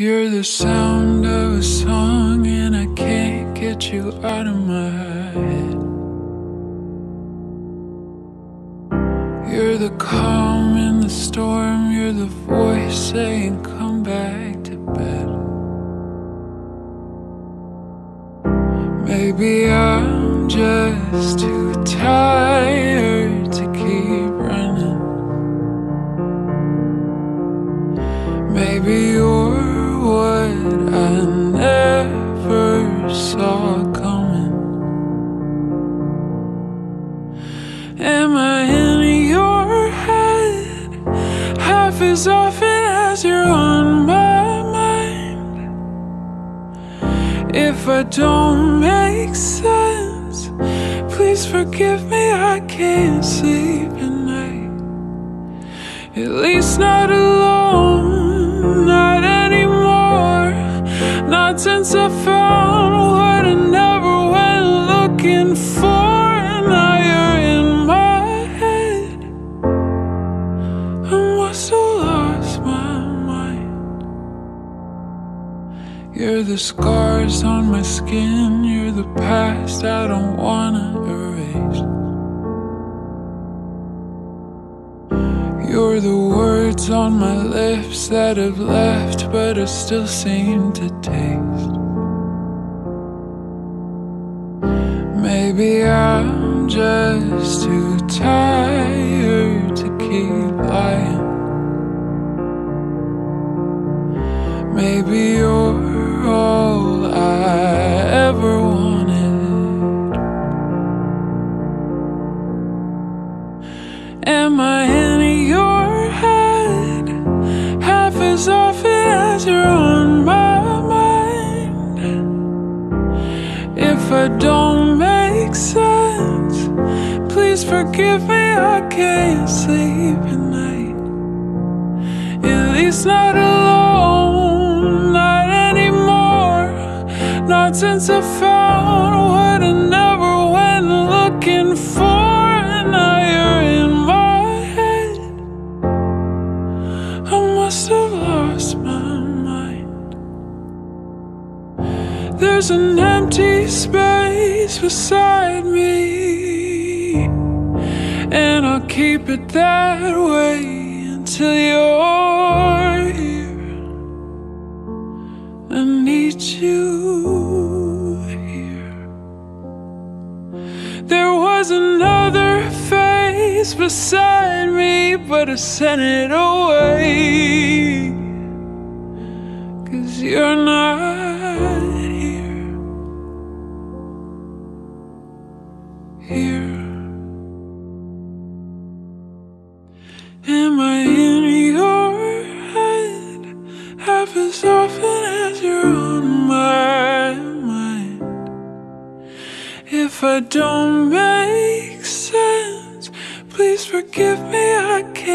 You're the sound of a song, and I can't get you out of my head. You're the calm in the storm, you're the voice saying, Come back to bed. Maybe I'm just too tired to keep running. Maybe you're what I never saw coming. Am I in your head half as often as you're on my mind? If I don't make sense, please forgive me, I can't sleep Not since I found what I never went looking for. And now you're in my head. I must have lost my mind. You're the scars on my skin, you're the past I don't wanna erase. You're the words on my lips that have left, but I still seem to taste. Maybe I'm just too tired to keep lying. Maybe you're If I don't make sense, please forgive me, I can't sleep at night. At least not alone, not anymore. Not since I found There's an empty space beside me, and I'll keep it that way until you're here. I need you here. There was another face beside me, but I sent it away. Here. Am I in your head half as often as you're on my mind? If I don't make sense, please forgive me, I can't